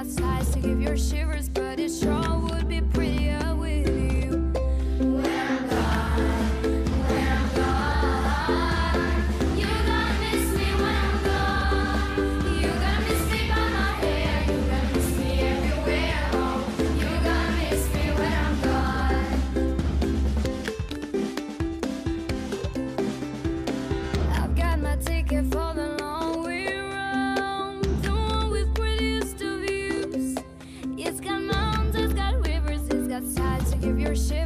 got to give your shivers, but give your shit.